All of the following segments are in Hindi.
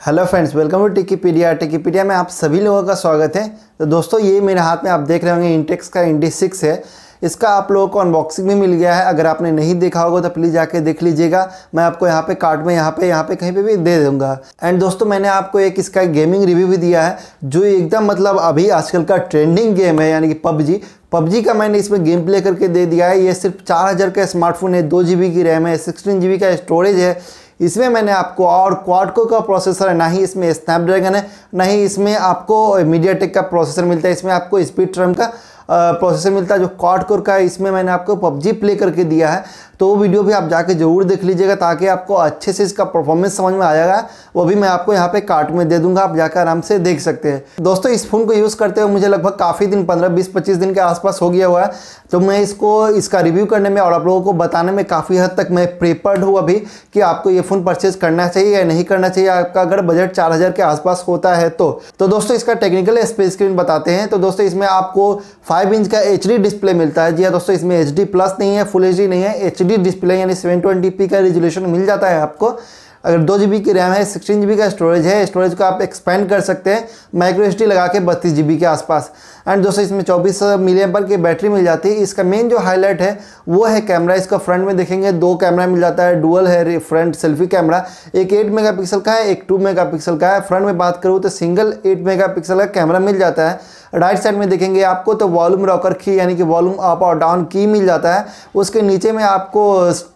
Hello friends welcome to Tikipedia Tikipedia में आप सभी लोगों का स्वागत है। तो दोस्तों, ये मेरे हाथ में आप देख रहे होंगे इंटेक्स का इंडी सिक्स है। इसका आप लोगों को अनबॉक्सिंग भी मिल गया है। अगर आपने नहीं देखा होगा तो प्लीज़ जाके देख लीजिएगा। मैं आपको यहाँ पे कार्ड में, यहाँ पे यहाँ पे कहीं पे भी दे दूँगा। एंड दोस्तों, मैंने आपको एक इसका गेमिंग रिव्यू भी दिया है, जो एकदम मतलब अभी आजकल का ट्रेंडिंग गेम है, यानी कि पबजी। पबजी का मैंने इसमें गेम प्ले करके दे दिया है। ये सिर्फ़ चार हज़ार का स्मार्टफ़ोन है, दो जी की रैम है सिक्सटीन जी का स्टोरेज है। इसमें मैंने आपको और क्वाडको का प्रोसेसर है, ना ही इसमें स्नैपड्रैगन है, ना ही इसमें आपको मीडिया का प्रोसेसर मिलता है, इसमें आपको स्पीड ट्रम का। प्रोसेसर मिलता है जो क्वाड कोर का है, इसमें मैंने आपको पबजी प्ले करके दिया है। तो वो वीडियो भी आप जाके ज़रूर देख लीजिएगा ताकि आपको अच्छे से इसका परफॉर्मेंस समझ में आ जाएगा। वो भी मैं आपको यहाँ पे कार्ट में दे दूँगा, आप जाकर आराम से देख सकते हैं। दोस्तों, इस फ़ोन को यूज़ करते हुए मुझे लगभग काफ़ी दिन, पंद्रह, बीस, पच्चीस दिन के आसपास हो गया हुआ है। तो मैं इसको, इसका रिव्यू करने में और आप लोगों को बताने में काफ़ी हद तक मैं प्रिपर्ड हूँ अभी कि आपको ये फ़ोन परचेज करना चाहिए या नहीं करना चाहिए। आपका अगर बजट चार हज़ार के आसपास होता है तो। तो दोस्तों, इसका टेक्निकल स्पेस स्क्रीन बताते हैं। तो दोस्तों, इसमें आपको फाइव इंच का एचडी डिस्प्ले मिलता है। जी हाँ दोस्तों, इसमें एचडी प्लस नहीं है फुल एचडी नहीं है। एचडी डिस्प्ले यानी सेवन का रेजुलेशन मिल जाता है आपको। अगर दो जी की रैम है सिक्सटीन जी का स्टोरेज है स्टोरेज को आप एक्सपेंड कर सकते हैं माइक्रो एस लगा के बत्तीस जी के आसपास। एंड दोस्तों, इसमें चौबीस मिलियन पर की बैटरी मिल जाती है। इसका मेन जो हाईलाइट है, वो है कैमरा इसका फ्रंट में देखेंगे, दो कैमरा मिल जाता है। डुअल है फ्रंट सेल्फी कैमरा एक एट मेगा का है, एक टू मेगा का है। फ्रंट में बात करूँ तो सिंगल एट मेगा का कैमरा मिल जाता है। राइट साइड में देखेंगे आपको तो वॉल्यूम रॉकर की, यानी कि वॉल्यूम अप और डाउन की मिल जाता है। उसके नीचे में आपको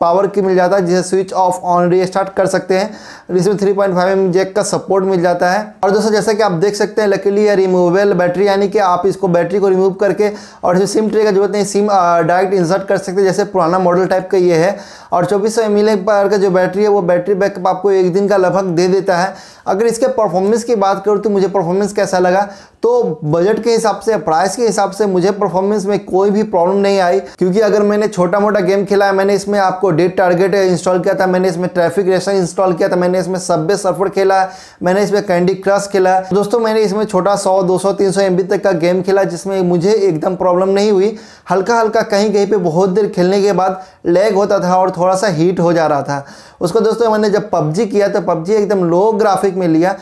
पावर की मिल जाता है, जिसे switch off on restart कर सकते हैं। इसमें थ्री पॉइंट फाइव जैक का सपोर्ट मिल जाता है। और दोस्तों, जैसा कि आप देख सकते हैं लकीली या रिमूवेबल बैटरी यानी कि आप इसको बैटरी को रिमूव करके और इसमें सिम ट्रे का ज़रूरत नहीं सिम डायरेक्ट इंसर्ट कर सकते हैं, जैसे पुराना मॉडल टाइप का ये है। और चौबीस सौ एम का जो बैटरी है, वो बैटरी बैकअप आपको एक दिन का लगभग दे देता है। अगर इसके परफॉर्मेंस की बात करूँ तो मुझे परफॉर्मेंस कैसा लगा? तो बजट के हिसाब से प्राइस के हिसाब से मुझे परफॉर्मेंस में कोई भी प्रॉब्लम नहीं आई। क्योंकि अगर मैंने छोटा मोटा गेम खेला है, मैंने इसमें आपको डेट टारगेट इंस्टॉल किया था, मैंने इसमें ट्रैफ़िक रेशन इंस्टॉल किया था मैंने इसमें सब्बे सर्फर खेला मैंने इसमें कैंडी क्रश खेला। दोस्तों मैंने इसमें छोटा सौ दो सौ तीन सौ तक का गेम खेला जिसमें मुझे एकदम प्रॉब्लम नहीं हुई। हल्का हल्का कहीं कहीं पर बहुत देर खेलने के बाद लैग होता था और थोड़ा सा हीट हो जा रहा था। उसको दोस्तों मैंने जब पबजी किया तो पबजी एकदम लो ग्राफिक में लिया।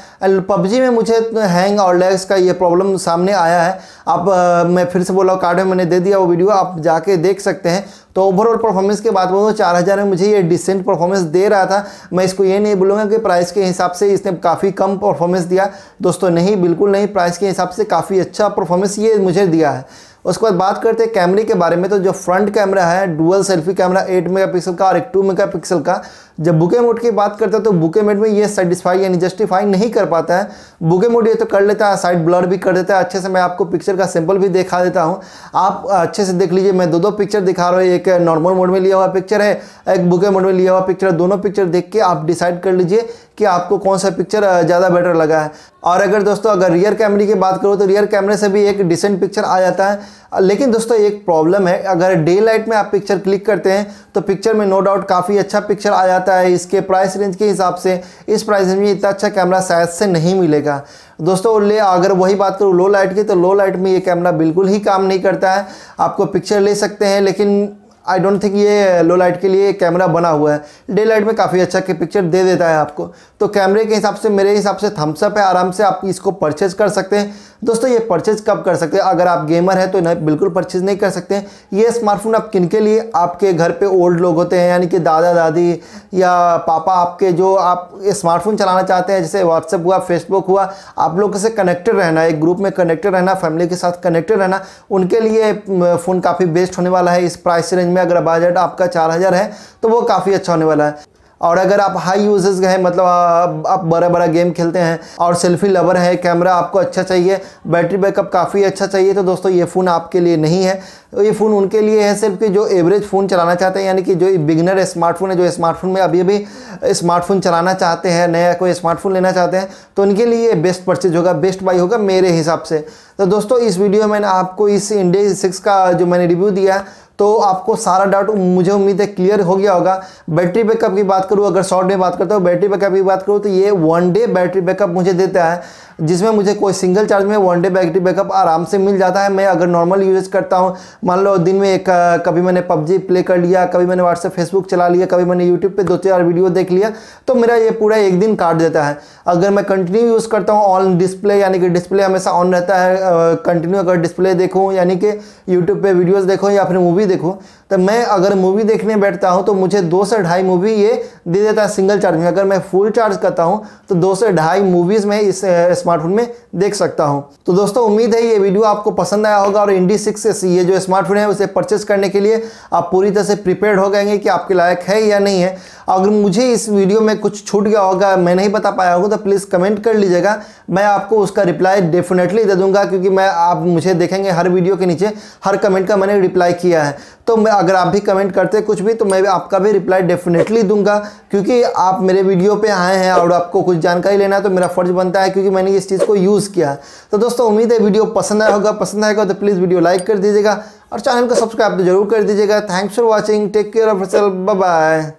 पबजी में मुझे हैंग और लैग्स का ये प्रॉब्लम सामने आया है। आप आ, मैं फिर से बोला कार्ड में मैंने दे दिया वो वीडियो आप जाके देख सकते हैं। तो ओवरऑल परफॉर्मेंस की बात बोलूँ चार हज़ार में मुझे ये डिसेंट परफॉर्मेंस दे रहा था। मैं इसको ये नहीं बोलूँगा कि प्राइस के हिसाब से इसने काफ़ी कम परफॉर्मेंस दिया। दोस्तों, नहीं, बिल्कुल नहीं। प्राइस के हिसाब से काफ़ी अच्छा परफॉर्मेंस ये मुझे दिया है। उसके बाद बात करते हैं कैमरे के बारे में। तो जो फ्रंट कैमरा है, डुअल सेल्फी कैमरा 8 मेगापिक्सल का और एक 2 मेगापिक्सल का, जब बुके मोड की बात करते हैं तो बुके मोड में ये सेटिस्फाई यानी जस्टिफाई नहीं कर पाता है। बुके मोड ये तो कर लेता है साइड ब्लर भी कर देता है। अच्छे से मैं आपको पिक्चर का सैंपल भी दिखा देता हूँ। आप अच्छे से देख लीजिए, मैं दो दो पिक्चर दिखा रहा हूँ। एक नॉर्मल मोड में लिया हुआ पिक्चर है, एक बुके मोड में लिया हुआ पिक्चर है। दोनों पिक्चर देख के आप डिसाइड कर लीजिए कि आपको कौन सा पिक्चर ज़्यादा बेटर लगा है। और अगर दोस्तों, अगर रियर कैमरे की बात करो तो रियर कैमरे से भी एक डिसेंट पिक्चर आ जाता है। लेकिन दोस्तों, एक प्रॉब्लम है, अगर डे लाइट में आप पिक्चर क्लिक करते हैं तो पिक्चर में नो डाउट काफ़ी अच्छा पिक्चर आ जाता है इसके प्राइस रेंज के हिसाब से। इस प्राइस रेंज में इतना अच्छा कैमरा शायद से नहीं मिलेगा। दोस्तों, ले, अगर वही बात करूँ लो लाइट की तो लो लाइट में ये कैमरा बिल्कुल ही काम नहीं करता है। आपको पिक्चर ले सकते हैं, लेकिन आई डोंट थिंक ये लो लाइट के लिए कैमरा बना हुआ है। डे लाइट में काफ़ी अच्छा के पिक्चर दे देता है आपको। तो कैमरे के हिसाब से, मेरे हिसाब से थम्सअप है। आराम से आप इसको परचेज कर सकते हैं। दोस्तों, ये परचेज कब कर सकते हैं? अगर आप गेमर हैं तो नहीं बिल्कुल परचेज नहीं कर सकते हैं। ये स्मार्टफ़ोन आप किन के लिए? आपके घर पे ओल्ड लोग होते हैं, यानी कि दादा दादी या पापा आपके जो आप स्मार्टफ़ोन चलाना चाहते हैं, जैसे व्हाट्सएप हुआ फेसबुक हुआ, आप लोग से कनेक्टेड रहना, एक ग्रुप में कनेक्टेड रहना फैमिली के साथ कनेक्टेड रहना, उनके लिए फ़ोन काफ़ी बेस्ट होने वाला है। इस प्राइस रेंज में अगर बजट आपका चार हज़ार है तो वो काफ़ी अच्छा होने वाला है। और अगर आप हाई यूजेस हैं मतलब आप बड़ा बड़ा गेम खेलते हैं, और सेल्फी लवर है कैमरा आपको अच्छा चाहिए बैटरी बैकअप काफ़ी अच्छा चाहिए तो दोस्तों, ये फ़ोन आपके लिए नहीं है। ये फ़ोन उनके लिए है सिर्फ़ कि जो एवरेज फ़ोन चलाना चाहते हैं, यानी कि जो बिगनर स्मार्टफ़ोन है, जो स्मार्टफ़ोन में अभी अभी स्मार्टफ़ोन चलाना चाहते हैं, नया कोई स्मार्टफ़ोन लेना चाहते हैं तो उनके लिए बेस्ट परचेज होगा बेस्ट बाई होगा मेरे हिसाब से। तो दोस्तों, इस वीडियो में मैंने आपको इस इंडिया सिक्स का जो मैंने रिव्यू दिया तो आपको सारा डाउट मुझे उम्मीद है क्लियर हो गया होगा। बैटरी बैकअप की बात करूँ, अगर शॉर्ट में बात करता हूँ बैटरी बैकअप की बात करूँ तो ये वन डे बैटरी बैकअप मुझे देता है, जिसमें मुझे कोई सिंगल चार्ज में वन डे बैटरी बैकअप आराम से मिल जाता है। मैं अगर नॉर्मल यूज़ करता हूँ, मान लो दिन में एक, कभी मैंने पबजी प्ले कर लिया, कभी मैंने व्हाट्सएप फेसबुक चला लिया, कभी मैंने यूट्यूब पर दो चार वीडियो देख लिया तो मेरा ये पूरा एक दिन काट देता है। अगर मैं कंटिन्यू यूज़ करता हूँ ऑन डिस्प्ले यानी कि डिस्प्ले हमेशा ऑन रहता है कंटिन्यू अगर डिस्प्ले देखूँ, यानी कि यूट्यूब पर वीडियोज़ देखूँ या फिर मूवी देखूँ तो मैं अगर मूवी देखने बैठता हूँ तो मुझे दो से ढाई मूवी ये दे देता है सिंगल चार्ज में। अगर मैं फुल चार्ज करता हूँ तो दो से ढाई मूवीज़ में इस स्मार्टफ़ोन में देख सकता हूँ। तो दोस्तों, उम्मीद है ये वीडियो आपको पसंद आया होगा, और इंडी सिक्स ये जो स्मार्टफ़ोन है, उसे परचेस करने के लिए आप पूरी तरह से प्रिपेयर हो गएँगे कि आपके लायक है या नहीं है। अगर मुझे इस वीडियो में कुछ छूट गया होगा, मैं नहीं बता पाया होगा तो प्लीज़ कमेंट कर लीजिएगा। मैं आपको उसका रिप्लाई डेफिनेटली दे दूँगा, क्योंकि मैं, आप मुझे देखेंगे हर वीडियो के नीचे, हर कमेंट का मैंने रिप्लाई किया है। तो मैं, अगर आप भी कमेंट करते कुछ भी तो मैं भी आपका भी रिप्लाई डेफिनेटली दूँगा, क्योंकि आप मेरे वीडियो पे आए हैं और आपको कुछ जानकारी लेना है तो मेरा फ़र्ज़ बनता है, क्योंकि मैंने इस चीज़ को यूज़ किया है। तो दोस्तों, उम्मीद है वीडियो पसंद आया होगा, पसंद आएगा तो प्लीज़ वीडियो लाइक कर दीजिएगा और चैनल को सब्सक्राइब तो ज़रूर कर दीजिएगा। Thanks for watching take care of bye